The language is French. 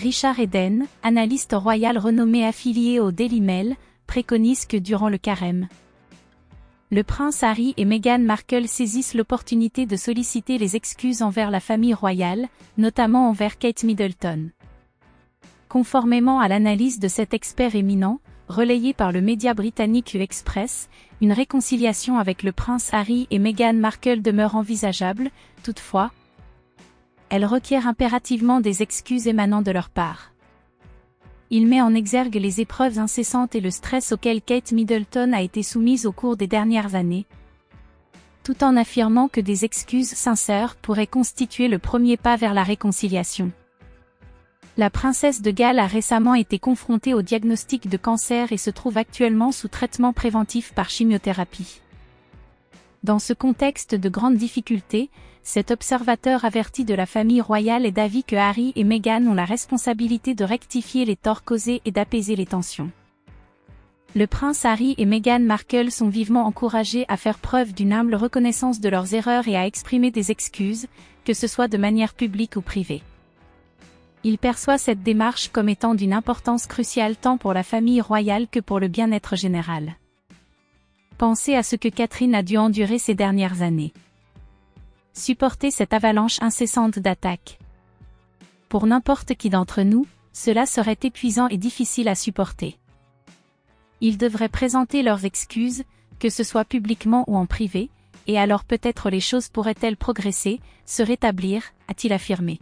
Richard Eden, analyste royal renommé affilié au Daily Mail, préconise que durant le carême, le prince Harry et Meghan Markle saisissent l'opportunité de solliciter les excuses envers la famille royale, notamment envers Kate Middleton. Conformément à l'analyse de cet expert éminent, relayée par le média britannique Express, une réconciliation avec le prince Harry et Meghan Markle demeure envisageable, toutefois, elle requiert impérativement des excuses émanant de leur part. Il met en exergue les épreuves incessantes et le stress auquel Kate Middleton a été soumise au cours des dernières années, tout en affirmant que des excuses sincères pourraient constituer le premier pas vers la réconciliation. La princesse de Galles a récemment été confrontée au diagnostic de cancer et se trouve actuellement sous traitement préventif par chimiothérapie. Dans ce contexte de grandes difficultés, cet observateur averti de la famille royale est d'avis que Harry et Meghan ont la responsabilité de rectifier les torts causés et d'apaiser les tensions. Le prince Harry et Meghan Markle sont vivement encouragés à faire preuve d'une humble reconnaissance de leurs erreurs et à exprimer des excuses, que ce soit de manière publique ou privée. Il perçoit cette démarche comme étant d'une importance cruciale tant pour la famille royale que pour le bien-être général. Pensez à ce que Catherine a dû endurer ces dernières années. Supporter cette avalanche incessante d'attaques. Pour n'importe qui d'entre nous, cela serait épuisant et difficile à supporter. Ils devraient présenter leurs excuses, que ce soit publiquement ou en privé, et alors peut-être les choses pourraient-elles progresser, se rétablir, a-t-il affirmé.